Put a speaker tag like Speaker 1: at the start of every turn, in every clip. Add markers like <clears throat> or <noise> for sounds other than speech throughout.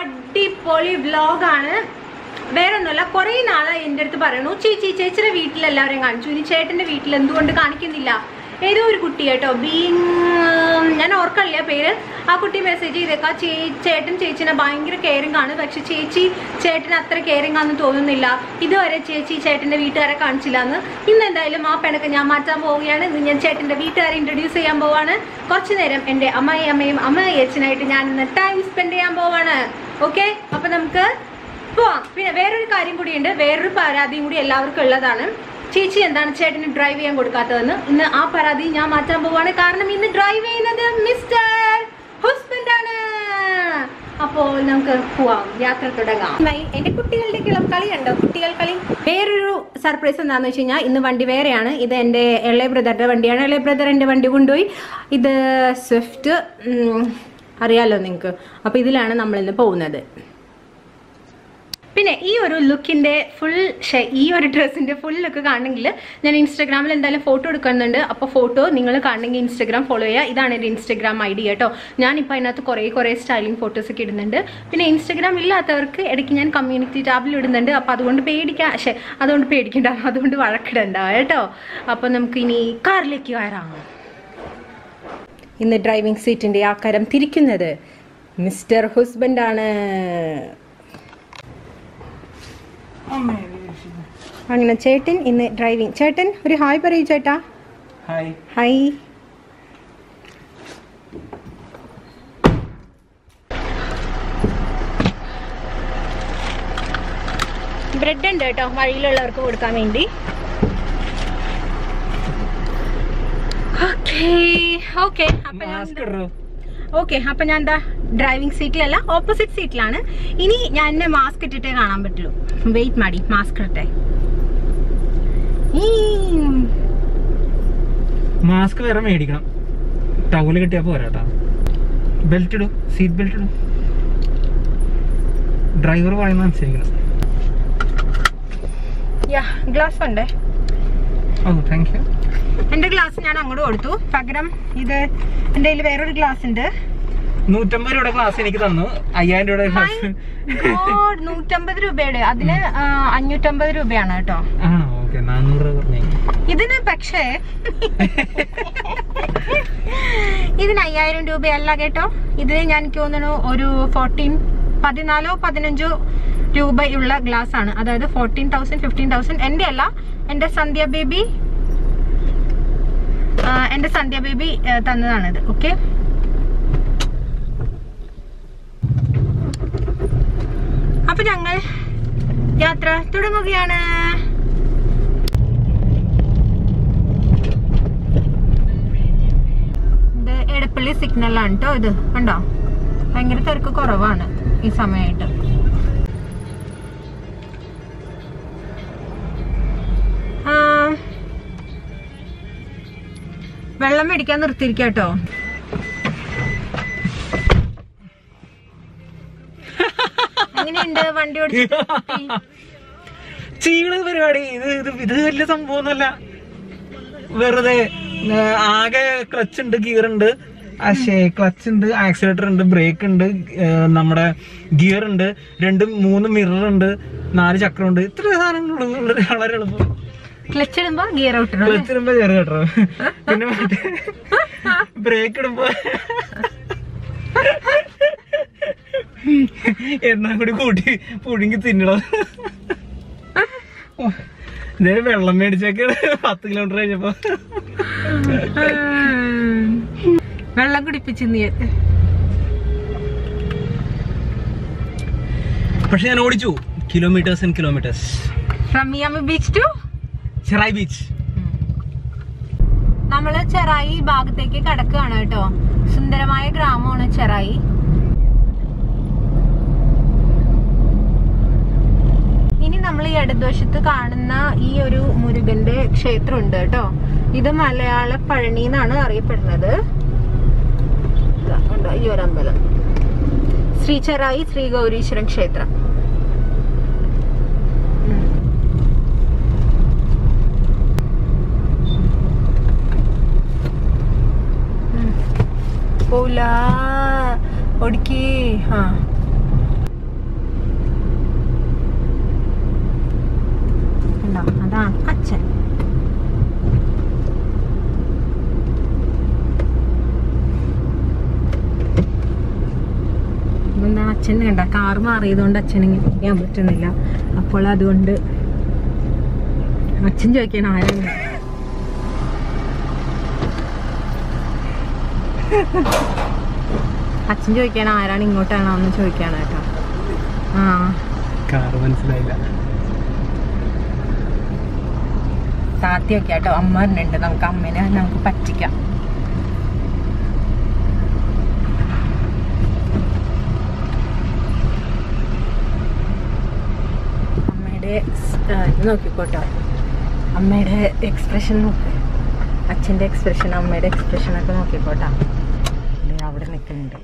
Speaker 1: അടിപൊളി വ്ലോഗാണ്. വേറെ ഒന്നുമല്ല കുറേ നാളായി എന്റെ അടുത്ത് പറയണു ചേച്ചി ചേച്ചിയുടെ വീട്ടിൽ എല്ലാവരെയും കാണിച്ചു. ഇനി ചേട്ടന്റെ വീട്ടിൽ എന്തുകൊണ്ട് കാണിക്കുന്നില്ല? ഏതോ ഒരു കുട്ടി കേട്ടോ. ബീങ് ഞാൻ ഓർക്കണില്ല പേര്. ആ കുട്ടി മെസ്സേജ് ചെയ്തേക്കാ. ചേ ചേട്ടൻ ചേച്ചിനെ ഭയങ്കര കെയറിങ് ആണ്. പക്ഷെ ചേച്ചി ചേട്ടൻ അത്ര കെയറിങ് ആണെന്ന് തോന്നുന്നില്ല. ഇതുവരെ ചേച്ചി ചേട്ടന്റെ വീട്ടുകാരെ കാണിച്ചില്ല എന്ന്. ഇന്ന് എന്തായാലും ആ പെണക്ക് ഞാൻ മാറ്റാൻ പോവുകയാണ്. ഇന്ന് ഞാൻ ചേട്ടന്റെ വീട്ടുകാരെ ഇൻട്രൊഡ്യൂസ് ചെയ്യാൻ പോവാണ്. കുറച്ചു നേരം എന്റെ അമ്മായി അമ്മയും അമ്മയെ അച്ഛനായിട്ട് ഞാൻ ഇന്ന് ടൈം സ്പെൻഡ് ചെയ്യാൻ പോവാണ്. ഓക്കെ അപ്പൊ നമുക്ക് പോവാം. പിന്നെ വേറൊരു കാര്യം കൂടിയുണ്ട്. വേറൊരു പരാതിയും കൂടി എല്ലാവർക്കും ഉള്ളതാണ്. ചേച്ചി എന്താണ് ചേട്ടന് ഡ്രൈവ് ചെയ്യാൻ കൊടുക്കാത്തതെന്ന്? ഇന്ന് ആ പരാതി ഞാൻ മാറ്റാൻ പോവാണ്. കാരണം ഇന്ന് ഡ്രൈവ് ചെയ്യുന്നത് മിസ്റ്റർ ഹസ്ബൻഡ് ആണ് അപ്പോൾ നമുക്ക് പോവാം. യാത്ര തുടങ്ങാം. എന്റെ കുട്ടികളുടെ കിളം കളി ഉണ്ടോ കുട്ടികൾ കളി വേറൊരു സർപ്രൈസ് എന്താണെന്ന് വെച്ച് കഴിഞ്ഞാൽ ഇന്ന് വണ്ടി വേറെയാണ്. ഇത് എന്റെ ഇളയ ബ്രദറിന്റെ വണ്ടിയാണ്. ഇളയ ബ്രദർ എന്റെ വണ്ടി കൊണ്ടുപോയി. ഇത് സ്വിഫ്റ്റ് അറിയാലോ നിങ്ങൾക്ക്. അപ്പോൾ ഇതിലാണ് നമ്മൾ ഇന്ന് പോകുന്നത്. പിന്നെ ഈ ഒരു ലുക്കിന്റെ ഫുൾ ഈ ഒരു ഡ്രസ്സിന്റെ ഫുൾ ലുക്ക് കാണണമെങ്കിൽ ഞാൻ ഇൻസ്റ്റാഗ്രാമിൽ എന്തായാലും ഫോട്ടോ എടുക്കുന്നുണ്ട്. അപ്പോൾ ഫോട്ടോ നിങ്ങൾ കാണണമെങ്കിൽ ഇൻസ്റ്റാഗ്രാം ഫോളോ ചെയ്യുക. ഇതാണ് എന്റെ ഇൻസ്റ്റാഗ്രാം ഐ ഡി കേട്ടോ. ഞാനിപ്പോൾ അതിനകത്ത് കുറേ കുറേ സ്റ്റൈലിംഗ് ഫോട്ടോസൊക്കെ ഇടുന്നുണ്ട്. പിന്നെ ഇൻസ്റ്റാഗ്രാം ഇല്ലാത്തവർക്ക് ഇടയ്ക്ക് ഞാൻ കമ്മ്യൂണിറ്റി ടാബിൽ ഇടുന്നുണ്ട്. അപ്പോൾ അതുകൊണ്ട് പേടിക്കുക പക്ഷേ അതുകൊണ്ട് പേടിക്കണ്ട. അതുകൊണ്ട് വഴക്കിടണ്ട കേട്ടോ. അപ്പോൾ നമുക്ക് ഇനി കാറിലേക്ക് കയറാം. ഇന്ന് ഡ്രൈവിംഗ് സീറ്റിന്റെ ആ കരം തിരിക്കുന്നത് മിസ്റ്റർ ഹസ്ബൻഡാണ്. അങ്ങനെ ചേട്ടൻ ഇന്ന് ഡ്രൈവിംഗ് ചേട്ടൻ ഒരു ഹായ് പറയൂ ചേട്ടാ.
Speaker 2: ഹായ്.
Speaker 1: ഹായ്. ബ്രെഡ് ഉണ്ട് കേട്ടോ വഴിയിലുള്ളവർക്ക് കൊടുക്കാൻ വേണ്ടി. ഓക്കേ ഓക്കെ അപ്പൊ ഓക്കെ അപ്പൊ ഞാൻ എന്താ ഡ്രൈവിംഗ് സീറ്റിലല്ല ഓപ്പോസിറ്റ് സീറ്റിലാണ് ഇനി ഞാൻ എന്നെ മാസ്ക് ഇട്ടിട്ടേ കാണാൻ പറ്റുള്ളൂ. വെയിറ്റ് മാടി മാസ്ക് ഇട്ടെ
Speaker 2: മാസ്ക് വേറെ മേടിക്കണം. ടൗൽ കിട്ടിയാ പോരാട്ടാ ബെൽറ്റ് ഇടും സീറ്റ് ബെൽറ്റ് ഇടും. ഡ്രൈവർ പറയുന്ന അനുസരിക്കണം.
Speaker 1: ഗ്ലാസ് ഉണ്ടേ?
Speaker 2: ഓ താങ്ക് യു
Speaker 1: എന്റെ ഗ്ലാസ് ഞാൻ അങ്ങോട്ട് കൊടുത്തു. പകരം ഇത് എന്റെ കയ്യിൽ വേറൊരു ഗ്ലാസ് ഉണ്ട്.
Speaker 2: നൂറ്റമ്പത് രൂപയുടെ ഗ്ലാസ് എനിക്ക് തന്നു. അയ്യായിരം രൂപയുടെ
Speaker 1: ഗ്ലാസ്. നൂറ്റമ്പത് രൂപയുടെ. അതിന് അഞ്ഞൂറ്റമ്പത് രൂപയാണ് കേട്ടോ. ഇതിന് പക്ഷേ ഇതിന് അയ്യായിരം രൂപയല്ല കേട്ടോ. ഇത് ഞാൻ എനിക്ക് തോന്നുന്നു ഒരു ഫോർട്ടീൻ പതിനാലോ പതിനഞ്ചോ രൂപയുള്ള ഗ്ലാസ് ആണ്. അതായത് ഫോർട്ടീൻ തൗസൻഡ് ഫിഫ്റ്റീൻ തൗസൻഡ് എന്റെ അല്ല എന്റെ സന്ധ്യ ബേബി എന്റെ സന്ധ്യ ബേബി തന്നതാണിത്. ഓക്കെ? അപ്പൊ ഞങ്ങൾ യാത്ര തുടങ്ങുകയാണ്. ഇത് എടപ്പള്ളി സിഗ്നലാണ് കേട്ടോ ഇത്. കണ്ടോ? ഭയങ്കര തിരക്ക് കുറവാണ് ഈ സമയമായിട്ട്. മേടിക്കാൻ നിർത്തിയിരിക്കട്ടോ കേട്ടോ എങ്ങനെയുണ്ട് വണ്ടി ഓടിച്ചിട്ട് <laughs>
Speaker 2: ചെയ്യണ പരിപാടി. ഇത് ഇത് ഇത് വലിയ സംഭവമൊന്നുമല്ല. വെറുതെ ആകെ ക്ലച്ച് ഉണ്ട് ഗിയർ ഉണ്ട്. പക്ഷേ ക്ലച്ച് ഉണ്ട് ആക്സിലേറ്റർ ഉണ്ട് ബ്രേക്ക് ഉണ്ട് നമ്മുടെ ഗിയർ ഉണ്ട് രണ്ട് മൂന്ന് മിറർ ഉണ്ട് നാല് ചക്രം ഉണ്ട് ഇത്ര സാധനങ്ങളുള്ളൂ വളരെ എളുപ്പം.
Speaker 1: ക്ലച്ച് ഇടുമ്പോ ഗിയർ ഔട്ട്
Speaker 2: ക്ലച്ച് ഇടുമ്പോ ഗിയർ കേട്ടോ പിന്നെ ബ്രേക്ക് ഇടുമ്പോ എന്നാ കൂടി കൂട്ടി പുഴുങ്ങി തിന്നണം. ഇതേ വെള്ളം മേടിച്ചൊക്കെ പത്ത് കിലോമീറ്റർ കഴിഞ്ഞപ്പോ.
Speaker 1: വെള്ളം കുടിപ്പിച്ച് നീ.
Speaker 2: പക്ഷെ ഞാൻ ഓടിച്ചു. Kilometres and kilometres
Speaker 1: from Miami beach to
Speaker 2: Cherai beach.
Speaker 1: നമ്മൾ ചെറായി ഭാഗത്തേക്ക് കടക്കുകയാണ് കേട്ടോ. സുന്ദരമായ ഗ്രാമമാണ് ചെറായി. ഇനി നമ്മൾ ഈ ഇടതുവശത്ത് കാണുന്ന ഈ ഒരു മുരുകന്റെ ക്ഷേത്രം ഉണ്ട് കേട്ടോ. ഇത് മലയാള പഴനി എന്നാണ് അറിയപ്പെടുന്നത്. ഈ ഒരു അമ്പലം ശ്രീ ചെറായി ശ്രീ ഗൗരീശ്വരൻ ക്ഷേത്രം. പോവില്ല ഒടുക്കി ആ. ഉണ്ടോ അതാണ് അച്ഛൻ. എന്താ അച്ഛൻ കണ്ട? കാർ മാറിയതുകൊണ്ട് അച്ഛനെങ്കിൽ ഞാൻ പറ്റുന്നില്ല. അപ്പോൾ അതുകൊണ്ട് അച്ഛൻ ചോദിക്കണം ആരാണ്? അച്ഛൻ ചോദിക്കണം ആരാണ് ഇങ്ങോട്ടാണോ എന്ന് ചോദിക്കാണ് കേട്ടോ. ആ.
Speaker 2: കാറ് മനസ്സിലായില്ല.
Speaker 1: താത്തിയൊക്കെ കേട്ടോ അമ്മ പറഞ്ഞിട്ടുണ്ട് നമുക്ക് അമ്മേനെ നമുക്ക് പറ്റിക്കാം. അമ്മയുടെ ഇത് നോക്കിക്കോട്ടോ. അമ്മയുടെ എക്സ്പ്രഷൻ നോക്ക്. അച്ഛന്റെ എക്സ്പ്രഷൻ അമ്മയുടെ എക്സ്പ്രഷൻ ഒക്കെ നോക്കിക്കോട്ടോ. അവിടെ നിൽക്കുന്നുണ്ട്.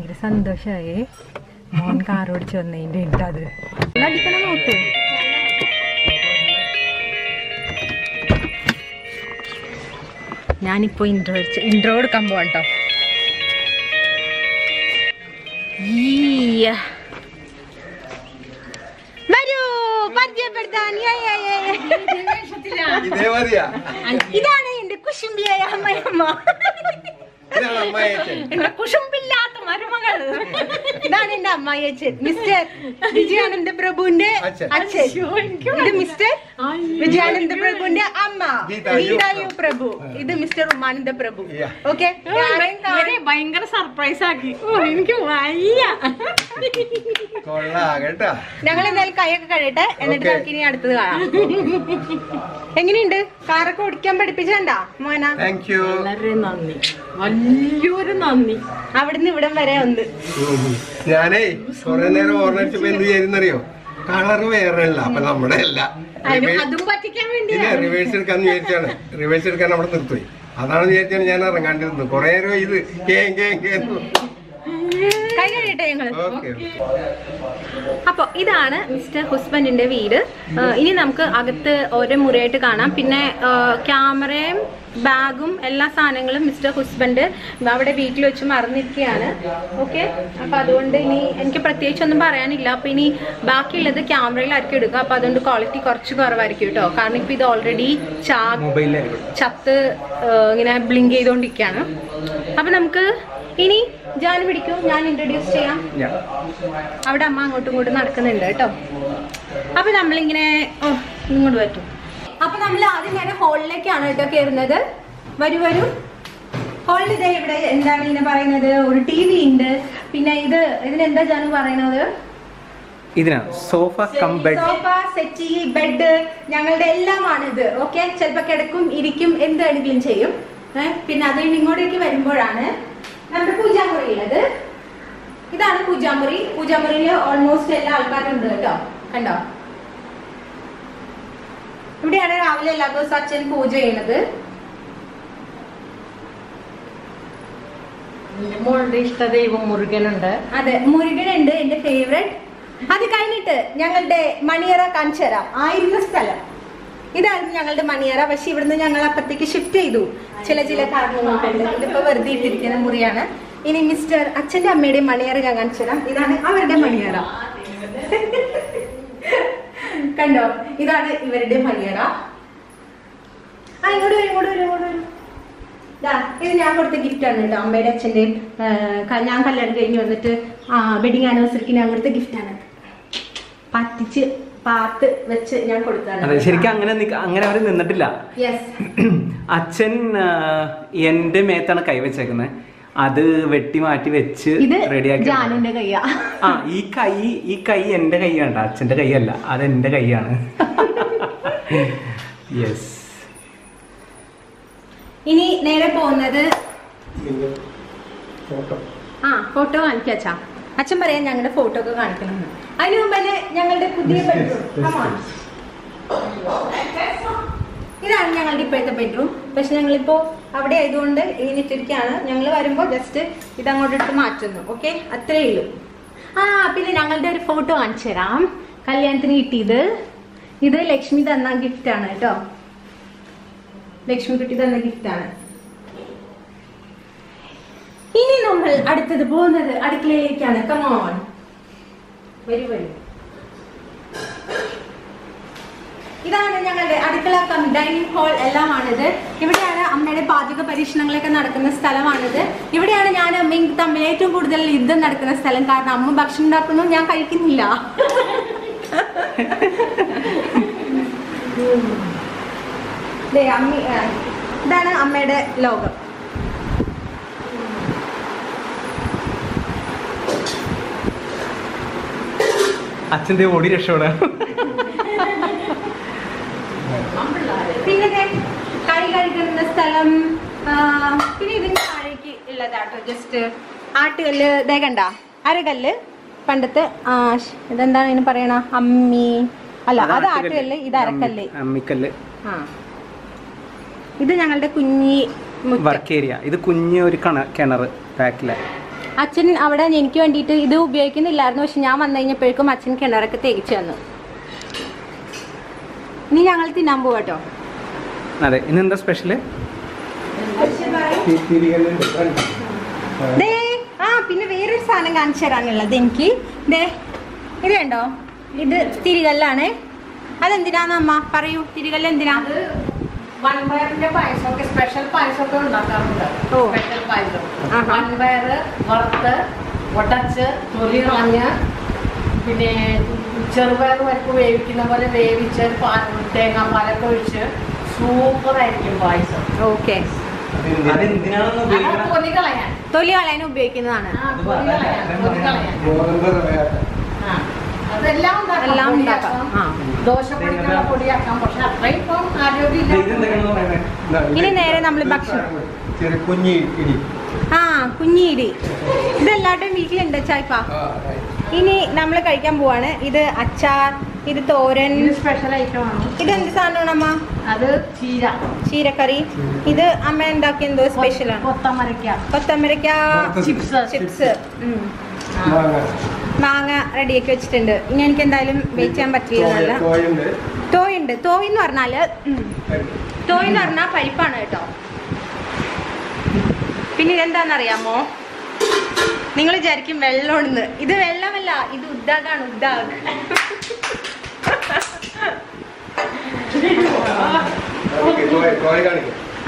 Speaker 1: ഭയങ്കര സന്തോഷമായി മോൻ കാർ ഓടിച്ചു വന്നതിന്റെ ഉണ്ട് അത് അടിക്കണം നോക്ക്. ഞാനിപ്പോ ഇൻട്രോ ഇൻട്രോ എടുക്കാൻ പോവാം കേട്ടോ വരൂ പരിചയപ്പെടുത്താൻ. ഇതാണ് എന്റെ കുശുംബിയായ അമ്മയമ്മ. എന്റെ കുശുംബില്ലാത്ത മരുമകൾ. ഇതാണ് എന്റെ അമ്മായിയച്ഛൻ മിസ്റ്റർ വിജയാനന്ദ പ്രഭുവിന്റെ
Speaker 3: അച്ഛൻ.
Speaker 1: അച്ഛൻ. ഇത് മിസ്റ്റർ വിജയാനന്ദ പ്രഭുവിന്റെ അമ്മ.
Speaker 3: ഗീതാ
Speaker 1: ഗീതായു പ്രഭു. ഇത് മിസ്റ്റർ ഉമാനന്ദ പ്രഭു. ഓക്കെ?
Speaker 4: ഭയങ്കര സർപ്രൈസ് ആക്കി. ഓ എനിക്ക് വയ്യ.
Speaker 3: കൊള്ളാ കേട്ടാ.
Speaker 1: ഞങ്ങൾ എന്തായാലും കൈയൊക്കെ കഴിയട്ടെ എന്നിട്ട്. നമുക്ക് ഇനി അടുത്തത് കാണാം. എങ്ങനെയുണ്ട്? കാറൊക്കെ ഓടിക്കാൻ പഠിപ്പിച്ചണ്ട മോന?
Speaker 3: താങ്ക് യു
Speaker 4: വളരെ നന്ദി. വലിയൊരു നന്ദി.
Speaker 1: അവിടുന്ന് ഇവിടം വരെ ഉണ്ട്
Speaker 3: ഞാനേ കുറെ നേരം ഓർണടിച്ചപ്പോ എന്ത് ചെയ്യുന്നറിയോ കളറ് വേറെ അല്ല അപ്പൊ നമ്മുടെ അല്ല റിവേഴ്സ് എടുക്കാന്ന് വിചാരിച്ചാണ്. റിവേഴ്സ് എടുക്കാൻ അവിടെ നിർത്തുപോയി. അതാണ് വിചാരിച്ചാണ് ഞാൻ ഇറങ്ങാണ്ടിരുന്നത്. കുറെ നേരം ഇത് കേ കേ കേ
Speaker 1: കൈ കഴിയട്ടെ അപ്പോൾ ഇതാണ് മിസ്റ്റർ ഹസ്ബൻഡിന്റെ വീട്. ഇനി നമുക്ക് അകത്ത് ഓരോ മുറിയായിട്ട് കാണാം. പിന്നെ ക്യാമറയും ബാഗും എല്ലാ സാധനങ്ങളും മിസ്റ്റർ ഹസ്ബൻഡ് അവിടെ വീട്ടിൽ വെച്ച് മറന്നിരിക്കുകയാണ്. ഓക്കെ? അപ്പൊ അതുകൊണ്ട് ഇനി എനിക്ക് പ്രത്യേകിച്ച് ഒന്നും പറയാനില്ല. അപ്പൊ ഇനി ബാക്കിയുള്ളത് ക്യാമറയിലായിരിക്കും എടുക്കുക. അപ്പൊ അതുകൊണ്ട് ക്വാളിറ്റി കുറച്ച് കുറവായിരിക്കും കേട്ടോ. കാരണം ഇപ്പൊ ഇത് ഓൾറെഡി ചാ ചത്ത് ഇങ്ങനെ ബ്ലിങ്ക് ചെയ്തുകൊണ്ടിരിക്കുകയാണ് അപ്പൊ നമുക്ക് ഇനി ഞാൻ പിടിക്കൂ ഞാൻ ഇൻട്രൊഡ്യൂസ് ചെയ്യാം. അവിടെ അമ്മ അങ്ങോട്ടും ഇങ്ങോട്ടും നടക്കുന്നുണ്ട് കേട്ടോ. അപ്പൊ നമ്മളിങ്ങനെ ഓ ഇങ്ങോട്ട് പറ്റും. അപ്പൊ നമ്മൾ ആദ്യം ഞാൻ ഹോളിലേക്കാണ് കേട്ടോ കയറുന്നത്. വരൂ വരൂ. ഹോളിൽ ഇതേ ഇവിടെ എന്താണ് ഇങ്ങനെ പറയുന്നത്? ഒരു ടി വി ഉണ്ട്. പിന്നെ ഇത് ഇതിനെന്താ ജാനു പറയുന്നത്?
Speaker 2: ഇതിനാണ് sofa cum bed
Speaker 1: sofa settee bed ഞങ്ങളുടെ എല്ലാമാണ് ഇത്. ഓക്കെ ചിലപ്പോ കിടക്കും ഇരിക്കും എന്ത് വേണമെങ്കിലും ചെയ്യും. പിന്നെ അത് ഇങ്ങോട്ടേക്ക് വരുമ്പോഴാണ് നമ്മുടെ പൂജാമുറി ഉള്ളത്. ഇതാണ് പൂജാമുറി. പൂജാമുറിയിൽ ഓൾമോസ്റ്റ് എല്ലാ ആൾക്കാരും ഉണ്ട് കേട്ടോ. കണ്ടോ? ഇവിടെയാണ് രാവിലെ എല്ലാ ദിവസവും അച്ഛൻ പൂജ ചെയ്യണത്
Speaker 4: മോളുടെ മുരുകനുണ്ട്.
Speaker 1: അതെ മുരുകനുണ്ട് എന്റെ ഫേവറേറ്റ് അത് കഴിഞ്ഞിട്ട് ഞങ്ങളുടെ മണിയറ കാണിച്ചു തരാം ആയിരുന്ന സ്ഥലം. ഇതായിരുന്നു ഞങ്ങളുടെ മണിയറ. പക്ഷെ ഇവിടുന്ന് ഞങ്ങൾ അപ്പത്തേക്ക് ഷിഫ്റ്റ് ചെയ്തു. ചില ചില കാരണങ്ങൾ കൊണ്ട് ഇതിപ്പോ വെറുതെ ഇട്ടിരിക്കുന്ന മുറിയാണ്. ഇനി മിസ്റ്റർ അച്ഛന്റെ അമ്മയുടെ മണിയറ ഞാൻ കാണിച്ചു തരാം. ഇതാണ് അവരുടെ മണിയറ. കണ്ടോ? ഇതാണ് ഇവരുടെ മണിയറ. ആ ഇങ്ങോട്ട് ഇങ്ങോട്ട് ഇങ്ങോട്ട് ഇത് ഞാൻ കൊടുത്ത ഗിഫ്റ്റ് ആണ് കേട്ടോ. അമ്മയുടെ അച്ഛന്റെയും ഞാൻ കല്യാണം കഴിഞ്ഞ് വന്നിട്ട് വെഡിങ് ആനിവേഴ്സറിക്ക് ഞാൻ കൊടുത്ത ഗിഫ്റ്റ് ആണ്. പറ്റിച്ച് പാത്ത് വെച്ച് ഞാൻ
Speaker 2: അതെ
Speaker 1: കൊടുത്താണ്
Speaker 2: ശരിക്കും അങ്ങനെ അങ്ങനെ അവർ നിന്നിട്ടില്ല.
Speaker 1: യെസ് <clears throat>
Speaker 2: അച്ഛൻ എന്റെ മേത്താണ് കൈവച്ചേക്കുന്നത് അത് വെട്ടി മാറ്റി വെച്ച് റെഡിയാക്കി ആ ഈ കൈ ഈ കൈ എന്റെ കൈയാണ്. അച്ഛന്റെ കൈയല്ല അത് എന്റെ കൈയാണ്. <laughs> യെസ്
Speaker 1: ഇനി നേരെ പോകുന്നത് ആ ഫോട്ടോ കാണിക്കാം അച്ഛൻ പറയാൻ ഞങ്ങളുടെ ഫോട്ടോ ഒക്കെ കാണിക്കണം അതിനു മുമ്പ് തന്നെ ഞങ്ങളുടെ പുതിയ ബെഡ്റൂം ഇതാണ് ഞങ്ങളുടെ ഇപ്പോഴത്തെ ബെഡ്റൂം പക്ഷെ ഞങ്ങളിപ്പോ അവിടെ ആയതുകൊണ്ട് ഇങ്ങനെ ഇട്ടിരിക്കുകയാണ് ഞങ്ങൾ വരുമ്പോൾ ജസ്റ്റ് ഇതങ്ങോട്ട് ഇട്ട് മാറ്റുന്നു. ഓക്കെ അത്രേ ഉള്ളൂ. ആ പിന്നെ ഞങ്ങളുടെ ഒരു ഫോട്ടോ കാണിച്ചു തരാം. കല്യാണത്തിന് കിട്ടിയത്. ഇത് ലക്ഷ്മി തന്ന ഗിഫ്റ്റ് ആണ് കേട്ടോ. ലക്ഷ്മി കുട്ടി തന്ന ഗിഫ്റ്റ് ആണ് ഇനി നമ്മൾ അടുത്തത് പോകുന്നത് അടുക്കളയിലേക്കാണ്. കമോൺ വരൂ വരൂ. ഇതാണ് ഞങ്ങളുടെ അടുക്കള കം ഡൈനിങ് ഹാൾ എല്ലാമാണിത്. ഇവിടെയാണ് അമ്മയുടെ പാചക പരീക്ഷണങ്ങളൊക്കെ നടക്കുന്ന സ്ഥലമാണിത്. ഇവിടെയാണ് ഞാൻ അമ്മയും തമ്മിൽ ഏറ്റവും കൂടുതൽ യുദ്ധം നടക്കുന്ന സ്ഥലം. കാരണം അമ്മ ഭക്ഷണം ഉണ്ടാക്കുന്നു ഞാൻ കഴിക്കുന്നില്ല. <laughs> ഇതാണ് അമ്മയുടെ ലോകം.
Speaker 4: അച്ഛന്റെ ഓടി രക്ഷപ്പെടാൻ.
Speaker 1: പിന്നെ കൈ കഴുകുന്ന സ്ഥലം പിന്നെ ഇതിന്റെ താഴേക്ക് ഉള്ളതാട്ടോ. ജസ്റ്റ് ആട്ടുകല്ല്. ദേ കണ്ട അരകല്ല്. പണ്ടത്തെ ഇതെന്താണ് ഇതിന് പറയണ? അമ്മി. അല്ല അത് ആട്ടുകല്ല്. ഇത് അരക്കല്ല്.
Speaker 4: അമ്മിക്കല്ല്.
Speaker 1: ആ. ഇത് ഞങ്ങളുടെ കുഞ്ഞി
Speaker 4: വർക്ക് ഏരിയ. ഇത് കുഞ്ഞി ഒരു കണ കിണർ ബാക്കിലെ
Speaker 1: അച്ഛൻ അവിടെ എനിക്ക് വേണ്ടിയിട്ട് ഇത് ഉപയോഗിക്കുന്നില്ലായിരുന്നു. പക്ഷെ ഞാൻ വന്നു കഴിഞ്ഞപ്പോഴേക്കും അച്ഛൻ കിണറൊക്കെ തേച്ച് തന്നു. ഇനി ഞങ്ങൾ തിന്നാൻ പോവാട്ടോ
Speaker 4: അതെ ഇന്ന് എന്താ
Speaker 1: സ്പെഷ്യൽ ആ പിന്നെ വേറൊരു സാധനം കാണിച്ചു തരാനുള്ളത് എനിക്ക്. ദേ ഇത് കണ്ടോ? ഇത് തിരികല്ലാണ്. അതെന്തിനാന്ന് അമ്മ? പറയൂ തിരികല്ല് എന്തിനാ?
Speaker 5: വൺപയറിന്റെ പായസമൊക്കെ സ്പെഷ്യൽ പായസമൊക്കെ ഉണ്ടാക്കാറുണ്ട്. സ്പെഷ്യൽ പായസം. വൺപയർ വറുത്ത് ഉടച്ച് തൊലി കളഞ്ഞ് പിന്നെ ചെറുപയർ പരിപ്പ് വേവിക്കുന്ന പോലെ വേവിച്ച് പാ- തേങ്ങാപ്പാലൊക്കെ ഒഴിച്ച് സൂപ്പറായിരിക്കും പായസം.
Speaker 1: ഓക്കെ
Speaker 5: തൊലി കളയാൻ.
Speaker 1: തൊലി കളയാൻ ഉപയോഗിക്കുന്നതാണ്.
Speaker 5: തൊലി കളയാൻ തൊലി കളയാൻ ആ. അതെല്ലാം ഉണ്ടാക്കാം.
Speaker 1: എല്ലാം ഉണ്ടാക്കാം.
Speaker 5: പൊടിയാക്കാം.
Speaker 1: ആ.
Speaker 5: ദോശ പൊടിക്കുള്ള പൊടിയാക്കാം. പക്ഷെ അത്രയും ഇപ്പം ആരോഗ്യമില്ല.
Speaker 1: ഇനി നേരെ നമ്മൾ ഭക്ഷണം.
Speaker 3: ചെറിയ കുഞ്ഞി ഇടി.
Speaker 1: ആ കുഞ്ഞിയിടി ഇതെല്ലാവരുടെയും വീട്ടിലുണ്ട് ചായ്പ
Speaker 3: ആ,
Speaker 1: ഇനി നമ്മൾ കഴിക്കാൻ പോവാണ്. ഇത് അച്ചാർ ഇത് തോരൻ.
Speaker 5: സ്പെഷ്യൽ ഐറ്റം ആണ്.
Speaker 1: എന്ത് സാധനമാണ് അമ്മ?
Speaker 5: അത് ചീര.
Speaker 1: ചീരക്കറി. ഇത് അമ്മ ഉണ്ടാക്കിയ എന്തോ സ്പെഷ്യലാണ്
Speaker 5: കൊത്തമരക്ക
Speaker 1: കൊത്തമരക്ക
Speaker 5: ചിപ്സ്.
Speaker 1: ചിപ്സ്.
Speaker 3: മാങ്ങ.
Speaker 1: റെഡിയാക്കി വെച്ചിട്ടുണ്ട്. ഇനി എനിക്ക് എന്തായാലും വെയിറ്റ് ചെയ്യാൻ പറ്റില്ല
Speaker 3: തോയ- തോയുണ്ട്.
Speaker 1: തോയ് ഉണ്ട് തോയ് എന്ന് പറഞ്ഞാൽ തോയ് എന്ന് പറഞ്ഞാൽ പരിപ്പാണ് കേട്ടോ. പിന്നെ ഇതെന്താണെന്നറിയാമോ? നിങ്ങൾ വിചാരിക്കും വെള്ളമുണ്ടെന്ന് ഇത് വെള്ളമല്ല ഇത് ഉദ്ദാഗാണ് ഉദ്ദാഗ്.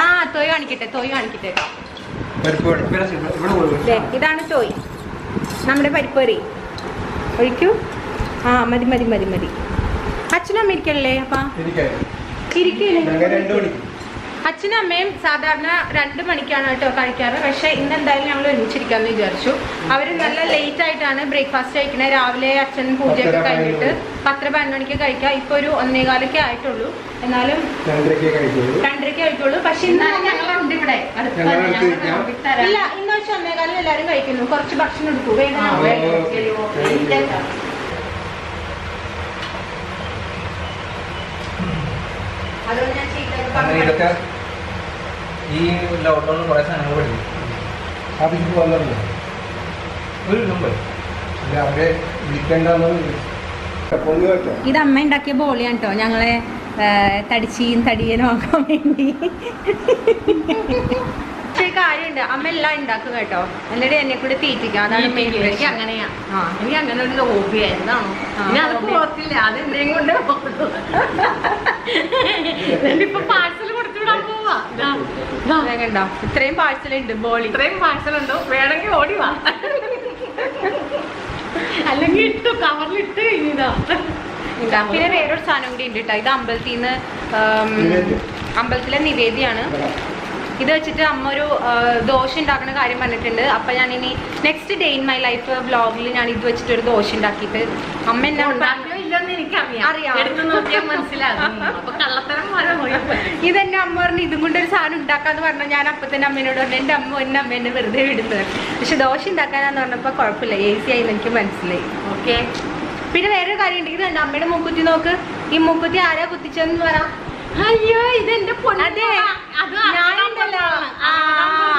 Speaker 1: ആ തോയ് കാണിക്കട്ടെ തോയ് കാണിക്കട്ടെ ഇതാണ് തോയ്. നമ്മുടെ പരിപ്പേറി ഒഴിക്കൂ? ആ മതി മതി മതി മതി. അച്ഛനും അമ്മ ഇരിക്കല്ലേ അപ്പാ. അച്ഛനും അമ്മയും സാധാരണ രണ്ട് മണിക്കാണ് കേട്ടോ കഴിക്കാറ് പക്ഷെ ഇന്ന് എന്തായാലും ഞങ്ങൾ ഒരുമിച്ചിരിക്കാന്ന് വിചാരിച്ചു. അവർ നല്ല ലേറ്റ് ആയിട്ടാണ് ബ്രേക്ക്ഫാസ്റ്റ് കഴിക്കുന്നത് രാവിലെ അച്ഛൻ പൂജയൊക്കെ കഴിഞ്ഞിട്ട് പത്തര പതിനൊന്ന് മണിക്ക് കഴിക്കാം. ഇപ്പൊ ഒരു ഒന്നേകാലൊക്കെ ആയിട്ടുള്ളൂ. എന്നാലും
Speaker 3: രണ്ടരക്കേ കഴിക്കുള്ളൂ.
Speaker 1: പക്ഷെ ഇന്ന്
Speaker 5: എന്നാലും ഞങ്ങളുണ്ട് ഇവിടെ.
Speaker 1: ഇല്ല ഇന്ന് വെച്ച് ഒന്നേകാലിൽ എല്ലാവരും കഴിക്കുന്നു. കുറച്ച് ഭക്ഷണം എടുക്കൂ.
Speaker 4: ഇതൊക്കെ ഈ ലോക്ക്ഡൌണിൽ കുറെ സാധനങ്ങൾ പഠിക്കും
Speaker 3: ആഫീസിൽ വന്നിട്ടില്ല.
Speaker 4: ഒരു
Speaker 3: ഇല്ല, അവരെ വിളിക്കണ്ടെന്ന്
Speaker 1: ഇത്. അമ്മ ഉണ്ടാക്കിയ ബോളിയാണ് കേട്ടോ ഞങ്ങളെ തടിച്ചിയും തടിയനും ആക്കാൻ വേണ്ടി. കാര്യമുണ്ട്. അമ്മ എല്ലാം ഉണ്ടാക്കും കേട്ടോ. എന്നിട്ട് എന്നെ കൂടെ തീറ്റിക്കാം. അതാണ് മെയിൻ
Speaker 5: എനിക്ക് അങ്ങനെയാ.
Speaker 1: ആ
Speaker 5: എനിക്ക് അങ്ങനെ ഒരു ഹോബി ആയിരുന്നാണ് അത്. പോകത്തില്ല അത് എന്നെയും കൊണ്ട് പോകുള്ളൂ ഇപ്പൊ പാഴ്സൽ കൊടുത്തുവിടാൻ പോവാ.
Speaker 1: കണ്ടോ? ഇത്രയും പാഴ്സൽ ഉണ്ട് ബോളി.
Speaker 5: ഇത്രയും പാഴ്സൽ ഉണ്ടോ? വേണമെങ്കിൽ ഓടി വാ. അല്ലെങ്കിൽ ഇട്ടു കവറിൽ ഇട്ട് കഴിഞ്ഞതാ.
Speaker 1: പിന്നെ വേറൊരു സാധനം കൂടി ഉണ്ട് കേട്ടോ ഇത് അമ്പലത്തിൽ നിന്ന്. അമ്പലത്തിലെ നിവേദ്യാണ്. ഇത് വെച്ചിട്ട് അമ്മ ഒരു ദോശ ഉണ്ടാക്കുന്ന കാര്യം പറഞ്ഞിട്ടുണ്ട്. അപ്പൊ ഞാൻ ഇനി next day in my life വ്ലോഗിൽ ഞാൻ ഇത് വെച്ചിട്ട് ഒരു ദോശ ഉണ്ടാക്കിയിട്ട് അമ്മ എന്നെ <laughs> ഇതെന്നെ അമ്മ പറഞ്ഞു ഇതും കൊണ്ട് ഒരു സാധനം ഉണ്ടാക്കാന്ന് പറഞ്ഞാൽ ഞാൻ അപ്പൊ തന്നെ അമ്മേനോട് പറഞ്ഞു എന്റെ അമ്മ എന്നെ അമ്മ എന്നെ വെറുതെ വിടുന്നത്. പക്ഷെ ദോശ ഉണ്ടാക്കാനാന്ന് പറഞ്ഞപ്പോ കുഴപ്പമില്ല. ഈസി ആയി എനിക്ക് മനസ്സിലായി.
Speaker 5: ഓക്കെ.
Speaker 1: പിന്നെ വേറൊരു കാര്യം ഉണ്ട് ഇത് കണ്ട? അമ്മയുടെ മൂക്കുത്തി നോക്ക്. ഈ മൂക്കുത്തി ആരാ കുത്തിച്ചെന്ന് പറ.
Speaker 5: അയ്യോ ഇതെന്റെ
Speaker 1: അതെ ഞാനുണ്ടല്ലോ.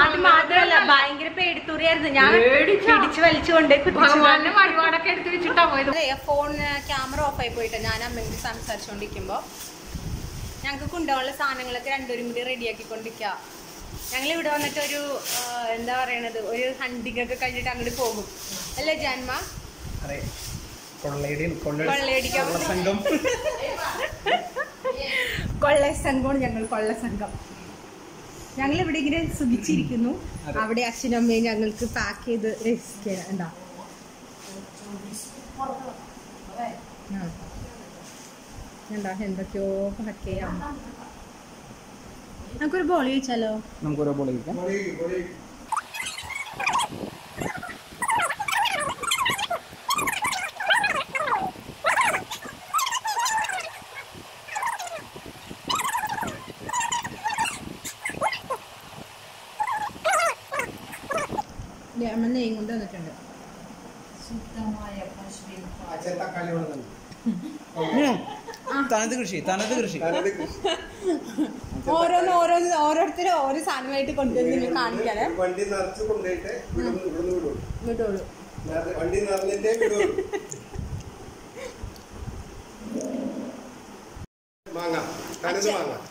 Speaker 1: അത് മാത്രല്ല ഭയങ്കര പേടിത്തൂറിയായിരുന്നു. ഞാൻ
Speaker 5: പേടിച്ചോ?
Speaker 1: പിടിച്ചു വലിച്ചുകൊണ്ട്
Speaker 5: മടിപാടൊക്കെ എടുത്ത് വെച്ചിട്ടാ പോയത്.
Speaker 1: ഫോൺ ക്യാമറ ഓഫ് ആയി പോയിട്ട് ഞാൻ അമ്മയോട് സംസാരിച്ചുകൊണ്ടിരിക്കുമ്പോ ഞങ്ങൾക്ക് കൊണ്ടുപോകാനുള്ള സാധനങ്ങളൊക്കെ രണ്ടുപേരും കൂടി റെഡിയാക്കിക്കൊണ്ടിരിക്കുക ഞങ്ങൾ ഇവിടെ വന്നിട്ട് ഒരു എന്താ പറയണത്? ഒരു ഹണ്ടിങ് ഒക്കെ കഴിഞ്ഞിട്ട് അങ്ങോട്ട് പോകും. അല്ലേ ജാൻമ കൊള്ളയടിക്കാൻ <laughs>
Speaker 2: കൊള്ള സംഘം
Speaker 1: സംഘമാണ് ഞങ്ങൾ കൊള്ള സംഘം. ഞങ്ങൾ ഇവിടെ ഇങ്ങനെ സുഖിച്ചിരിക്കുന്നു. അവിടെ അച്ഛനും അമ്മയും ഞങ്ങൾക്ക് പാക്ക് ചെയ്ത് രസിക്കണം എന്താ? ആ. എന്താ എന്തൊക്കെയോ പാക്ക് ചെയ്യാം. നമുക്കൊരു ബോൾ ചോദിച്ചാലോ
Speaker 2: നമുക്കൊരു ബോൾ കഴിക്കാം.
Speaker 1: അമ്മ നെയ്യും കൊണ്ട് വന്നിട്ടുണ്ട്.
Speaker 3: ശുദ്ധമായ
Speaker 2: തനത് കൃഷി തനത് കൃഷി.
Speaker 1: ഓരോന്ന് ഓരോന്ന് ഓരോരുത്തരും ഓരോ സാധനമായിട്ട് കൊണ്ടുവന്ന് കാണിക്കാതെ
Speaker 3: വണ്ടി നിറച്ച് കൊണ്ടുപോയിട്ട് വണ്ടി നിറഞ്ഞിട്ടേ വിടുള്ളൂ.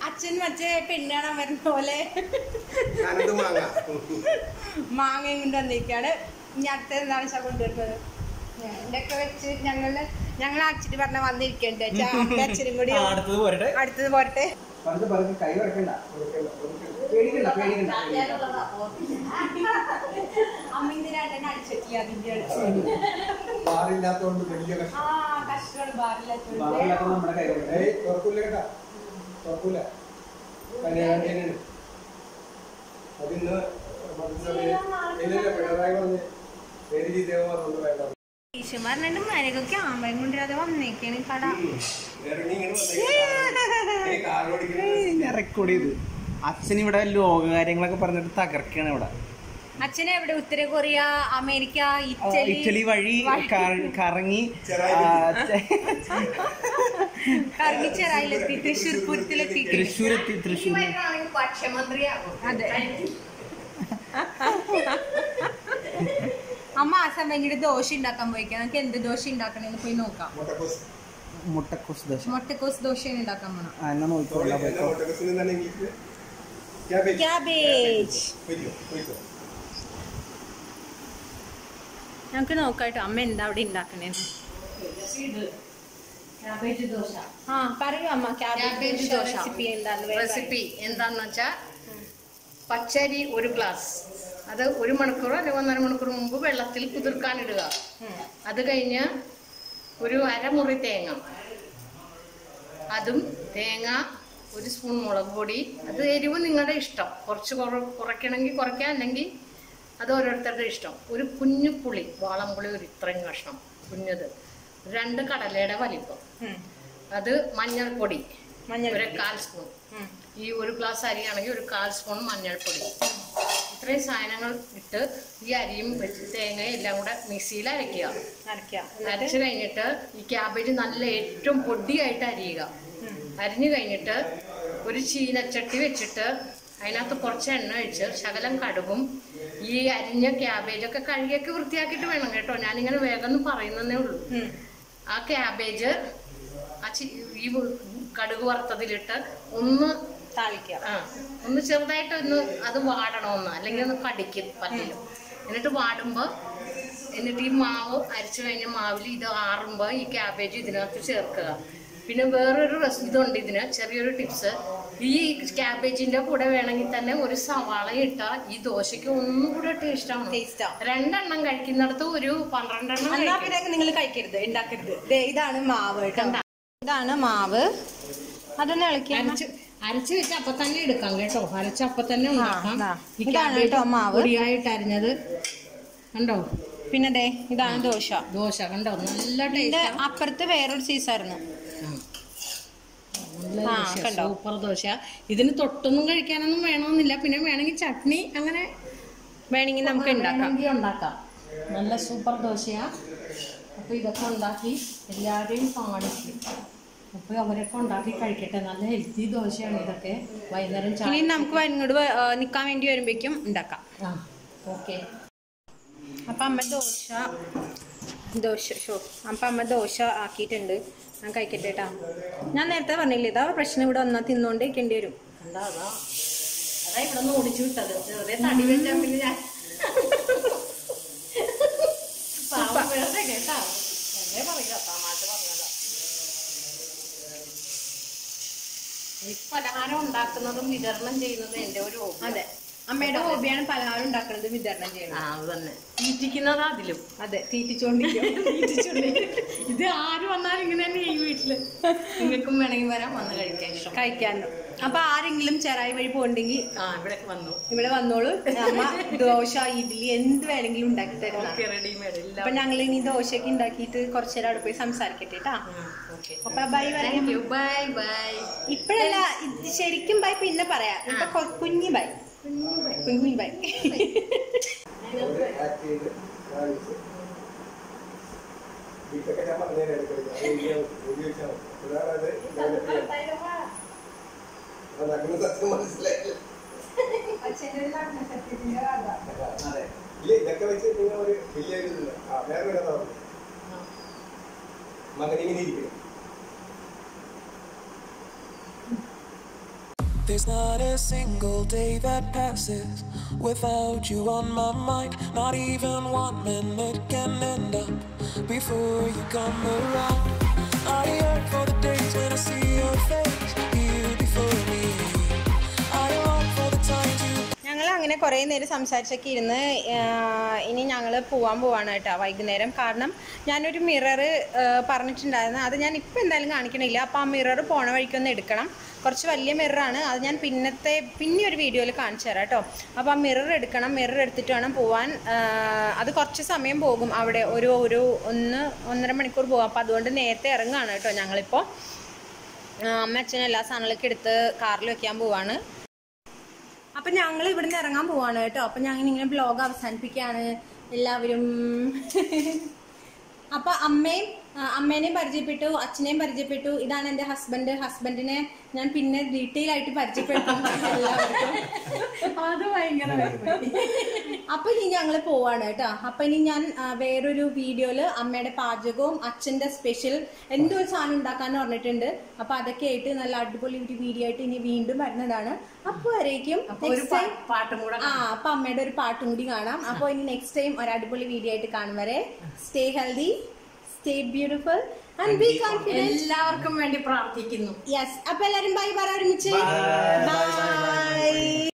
Speaker 1: അച്ഛൻ മറ്റേ പെണ്ണാണ് വരുന്ന പോലെ? മാങ്ങയും കൊണ്ട് വന്നിരിക്കുകയാണ് ഇനി അടുത്ത എന്താണ് വെച്ചാൽ കൊണ്ടുവരുന്നത്? ഇതൊക്കെ വെച്ച് ഞങ്ങൾ ഞങ്ങൾ അച്ഛന് പറഞ്ഞ വന്നിരിക്കണ്ട. അച്ഛനും കൂടി
Speaker 2: അടുത്തത് പോരട്ടെ.
Speaker 1: അടുത്തത് പോരട്ടെ.
Speaker 3: ബാറില്ലാത്തോണ്ട് വലിയ കഷ്ടം.
Speaker 1: ആ കഷ്ടമാണ്
Speaker 2: ബാറിലൊക്കെ നമ്മുടെ കൈ
Speaker 3: തുറക്കൂല കേട്ടാ. തുറക്കൂല കല്യാണം അതിന്ന് ഇല്ലില്ല പിണറായി പറഞ്ഞ് വേണ്ട
Speaker 1: മരകൊക്കെ ആമ്പയം കൊണ്ടിരാതെ വന്നേക്കാണ് കട.
Speaker 2: റെക്കോർഡ് ചെയ്ത്. അച്ഛൻ ഇവിടെ ലോകകാര്യങ്ങളൊക്കെ പറഞ്ഞിട്ട് തകർക്കാണ് ഇവിടെ.
Speaker 1: അച്ഛനെ എവിടെ? ഉത്തര കൊറിയ അമേരിക്ക ഇറ്റലി
Speaker 2: ഇറ്റലി വഴി കറങ്ങി കറങ്ങി
Speaker 1: ചെറായിലെത്തി. തൃശ്ശൂർ പൂരത്തിലെത്തി
Speaker 2: തൃശ്ശൂരെത്തി തൃശ്ശൂർ
Speaker 1: അതെ. അമ്മ ആ സമയം ഇങ്ങോട്ട് ദോശ ഉണ്ടാക്കാൻ പോയിക്കാം. നമുക്ക് എന്ത് ദോശ ഉണ്ടാക്കണെന്ന് പോയി നോക്കാം.
Speaker 3: മുട്ടക്കോസ്.
Speaker 2: ദോശ.
Speaker 1: മുട്ടക്കോസ് ദോശ ഉണ്ടാക്കാൻ പോണം.
Speaker 3: ക്യാബേജ്
Speaker 1: നമുക്ക് നോക്കാട്ടോ. അമ്മ എന്താ അവിടെ ഉണ്ടാക്കണേന്ന് പറയൂ അമ്മ ക്യാബേജ് ദോശ. റെസിപ്പി എന്താന്ന് വേഗം
Speaker 5: റെസിപ്പി വെച്ചാൽ പച്ചരി ഒരു ഗ്ലാസ് അത് ഒരു മണിക്കൂറോ അല്ലെങ്കിൽ ഒന്നര മണിക്കൂർ മുമ്പ് വെള്ളത്തിൽ കുതിർക്കാനിടുക
Speaker 1: ഇടുക.
Speaker 5: അത് കഴിഞ്ഞ് ഒരു അരമുറി തേങ്ങ. അതും തേങ്ങ ഒരു സ്പൂൺ മുളക് പൊടി. അത് എരിവ് നിങ്ങളുടെ ഇഷ്ടം. കുറച്ച് കുറ കുറയ്ക്കണമെങ്കിൽ കുറയ്ക്കാം അല്ലെങ്കിൽ അത് ഓരോരുത്തരുടെ ഇഷ്ടം. ഒരു കുഞ്ഞു പുളി. വാളംപുളി ഒരു ഇത്രയും കഷ്ണം. കുഞ്ഞത്. രണ്ട് കടലയുടെ വലിപ്പം. അത് മഞ്ഞൾപ്പൊടി. ഒരു കാൽ സ്പൂൺ. ഈ ഒരു ഗ്ലാസ് അരിയാണെങ്കിൽ ഒരു കാൽ സ്പൂൺ മഞ്ഞൾപ്പൊടി. ഇത്രയും സാധനങ്ങൾ ഇട്ട് ഈ അരിയും വെച്ച് തേങ്ങയും എല്ലാം കൂടെ മിക്സിയിൽ അരയ്ക്കുക. അരച്ചു കഴിഞ്ഞിട്ട് ഈ ക്യാബേജ് നല്ല ഏറ്റവും പൊടിയായിട്ട് അരിയുക. അരിഞ്ഞു കഴിഞ്ഞിട്ട് ഒരു ചീനച്ചട്ടി വെച്ചിട്ട് അതിനകത്ത് കുറച്ച് എണ്ണ ഒഴിച്ച് ശകലം കടുകും ഈ അരിഞ്ഞ ക്യാബേജൊക്കെ കഴുകിയൊക്കെ വൃത്തിയാക്കിയിട്ട് വേണം കേട്ടോ. ഞാനിങ്ങനെ വേഗം പറയുന്നതേ ഉള്ളൂ. ആ ക്യാബേജ് ആ ഈ കടുക് വറുത്തതിലിട്ട് ഒന്ന്
Speaker 1: താളിക്കുക.
Speaker 5: ആ ഒന്ന് ചെറുതായിട്ട് ഒന്ന് അത് വാടണമെന്ന് അല്ലെങ്കിൽ ഒന്ന് കടിക്കും പല്ലിലും. എന്നിട്ട് വാടുമ്പോൾ എന്നിട്ട് ഈ മാവ് അരച്ചു കഴിഞ്ഞ മാവിൽ ഇത് ആറുമ്പോൾ ഈ ക്യാബേജ് ഇതിനകത്ത് ചേർക്കുക. പിന്നെ വേറൊരു റെസിപ്പി ഇതുണ്ട് ഇതിന് ചെറിയൊരു ടിപ്സ് ഈ ക്യാബേജിന്റെ കൂടെ വേണമെങ്കിൽ തന്നെ ഒരു സവാള ഇട്ട ഈ ദോശയ്ക്ക് ഒന്നും കൂടെ ടേസ്റ്റാണ്.
Speaker 1: ടേസ്റ്റാണ്.
Speaker 5: രണ്ടെണ്ണം കഴിക്കുന്നിടത്ത് ഒരു പന്ത്രണ്ടെണ്ണം
Speaker 1: നിങ്ങൾ കഴിക്കരുത് ഉണ്ടാക്കരുത് ഇതാണ് മാവ് ഇതാണ് മാവ്. അതൊന്ന് ഇളക്കിയാ
Speaker 5: അരച്ച് വെച്ച് അപ്പൊ തന്നെ എടുക്കാം കേട്ടോ. അരച്ച് അപ്പൊ തന്നെ ഉണ്ടാക്കാം.
Speaker 1: ഇതാണ് കേട്ടോ മാവ്.
Speaker 5: പൊടിയായിട്ട് അരിഞ്ഞത്. കണ്ടോ?
Speaker 1: പിന്നെ ദേ ഇതാണ് ദോശ.
Speaker 5: ദോശ കണ്ടോ? നല്ല
Speaker 1: അപ്പുറത്ത് വേറൊരു സീസായിരുന്നു
Speaker 5: സൂപ്പർ ദോശ ഇതിന് തൊട്ടൊന്നും കഴിക്കാനൊന്നും വേണമെന്നില്ല. പിന്നെ വേണമെങ്കിൽ ചട്നി അങ്ങനെ
Speaker 1: വേണമെങ്കിൽ നമുക്ക് ഉണ്ടാക്കാം.
Speaker 5: ഉണ്ടാക്കാം. നല്ല സൂപ്പർ ദോശയാ. അപ്പൊ ഇതൊക്കെ ഉണ്ടാക്കി എല്ലാവരെയും കാണിക്കും. അപ്പൊ അവരൊക്കെ ഉണ്ടാക്കി കഴിക്കട്ടെ. നല്ല ഹെൽത്തി ദോശയാണ് ഇതൊക്കെ. വൈകുന്നേരം
Speaker 1: ഇനി നമുക്ക് വരുന്നോട് നിക്കാൻ വേണ്ടി വരുമ്പോഴേക്കും ഉണ്ടാക്കാം.
Speaker 5: ആ ഓക്കെ
Speaker 1: അപ്പം അമ്മ ദോശ ദോശ ഷോ അപ്പം അമ്മ ദോശ ആക്കിയിട്ടുണ്ട്. ഞാൻ കഴിക്കട്ടെ കേട്ടാ ഞാൻ നേരത്തെ പറഞ്ഞില്ലേ ഇതാ പ്രശ്നം ഇവിടെ വന്നാൽ തിന്നുകൊണ്ടേ ഇരിക്കേണ്ടി വരും
Speaker 5: ഇപ്പൊ ഈ പലഹാരം ഉണ്ടാക്കുന്നതും വിതരണം ചെയ്യുന്നതും എന്റെ ഒരു.
Speaker 1: അതെ. അമ്മയുടെ ഹോബിയാണ് പലഹാരം ഉണ്ടാക്കുന്നത് വിതരണം
Speaker 5: ആ
Speaker 1: ചെയ്യുന്നത്
Speaker 5: അത് തന്നെ. തീറ്റിക്കുന്നതാ അതിലും.
Speaker 1: അതെ <laughs> തീറ്റിച്ചോണ്ടിരിക്കും.
Speaker 5: ഇത് ആര് വന്നാലും ഇങ്ങനെ തന്നെ ഈ വീട്ടിൽ. നിങ്ങൾക്കും വേണമെങ്കിൽ വരാം വന്ന് കഴിക്കാൻ
Speaker 1: കഴിക്കാനോ. അപ്പൊ ആരെങ്കിലും ചെറായി വഴി പോകണ്ടെങ്കിൽ
Speaker 5: ആ ഇവിടെ വന്നു.
Speaker 1: ഇവിടെ വന്നോളൂ. അമ്മ ദോശ ഇഡ്ഡലി എന്ത് വേണമെങ്കിലും ഉണ്ടാക്കി
Speaker 5: തരാം
Speaker 1: അപ്പൊ ഞങ്ങൾ ഇനി ദോശയൊക്കെ ഉണ്ടാക്കിയിട്ട് കുറച്ചു നേരം അവിടെ പോയി സംസാരിക്കട്ടെ കേട്ടാ. അപ്പൊ ബൈ
Speaker 5: ബൈ ബൈ
Speaker 1: ഇപ്പഴല്ല ശരിക്കും ബൈ പിന്നെ പറയാം. ഇപ്പൊ കുഞ്ഞി ബൈ കുഞ്ഞി ബൈ
Speaker 3: ഇതൊക്കെ വെച്ച് നിങ്ങൾ ഒരു വലിയ ഇങ്ങനെ ഇരിക്കണം
Speaker 6: There's not a single day that passes without you on my mind. Not even one minute can end up before you come around. I yearn for the days when I see your face here before me. I
Speaker 1: അങ്ങനെ കുറേ നേരം സംസാരിച്ചൊക്കെ ഇരുന്ന് ഇനി ഞങ്ങൾ പോവാൻ പോവാണ് കേട്ടോ വൈകുന്നേരം കാരണം ഞാനൊരു മിറർ പറഞ്ഞിട്ടുണ്ടായിരുന്നു അത് ഞാൻ ഇപ്പം എന്തായാലും കാണിക്കണില്ല അപ്പോൾ ആ മിറർ പോണ വഴിക്കൊന്ന് എടുക്കണം കുറച്ച് വലിയ മിററാണ്. അത് ഞാൻ പിന്നത്തെ പിന്നെ ഒരു വീഡിയോയിൽ കാണിച്ചു തരാം കേട്ടോ. അപ്പോൾ ആ മിറർ എടുക്കണം മിറർ എടുത്തിട്ട് വേണം പോവാൻ. അത് കുറച്ച് സമയം പോകും അവിടെ. ഒരു ഒരു ഒന്ന് ഒന്നര മണിക്കൂർ പോകും. അപ്പോൾ അതുകൊണ്ട് നേരത്തെ ഇറങ്ങുകയാണ് കേട്ടോ ഞങ്ങളിപ്പോൾ അമ്മ അച്ഛനും എല്ലാ സാധനങ്ങളൊക്കെ എടുത്ത് കാറിൽ വെക്കാൻ പോവാണ്. അപ്പൊ ഞങ്ങൾ ഇവിടുന്ന് ഇറങ്ങാൻ പോവാണ് കേട്ടോ. അപ്പൊ ഞങ്ങൾ ഇങ്ങനെ ബ്ലോഗ് അവസാനിപ്പിക്കുകയാണ്. എല്ലാവരും. അപ്പൊ അമ്മയും അമ്മേനെയും പരിചയപ്പെട്ടു അച്ഛനെയും പരിചയപ്പെട്ടു. ഇതാണ് എന്റെ ഹസ്ബൻഡ് ഹസ്ബൻഡിനെ ഞാൻ പിന്നെ ഡീറ്റെയിൽ ആയിട്ട് പരിചയപ്പെടുത്തും എല്ലാവർക്കും.
Speaker 5: അത് ഭയങ്കര
Speaker 1: അപ്പൊ ഇനി ഞങ്ങൾ പോവാണ് കേട്ടോ. അപ്പൊ ഇനി ഞാൻ വേറൊരു വീഡിയോയിൽ അമ്മയുടെ പാചകവും അച്ഛന്റെ സ്പെഷ്യൽ എന്തോ ഒരു സാധനം ഉണ്ടാക്കാന്ന് പറഞ്ഞിട്ടുണ്ട്. അപ്പൊ അതൊക്കെ ആയിട്ട് നല്ല അടിപൊളി ഒരു വീഡിയോ ആയിട്ട് ഇനി വീണ്ടും വരുന്നതാണ്. അപ്പൊ വരേക്കും
Speaker 5: പാട്ടും കൂടെ
Speaker 1: ആ അപ്പൊ അമ്മയുടെ ഒരു പാട്ടും കൂടി കാണാം. അപ്പൊ ഇനി നെക്സ്റ്റ് ടൈം ഒരു അടിപൊളി വീഡിയോ ആയിട്ട് കാണും വരെ. Stay healthy stay beautiful and be confidence
Speaker 5: എല്ലാവർക്കും വേണ്ടി പ്രാർത്ഥിക്കുന്നു.
Speaker 1: യെസ് അപ്പൊ എല്ലാവരും ബൈ പറ ഒരുമിച്ച്. ബൈ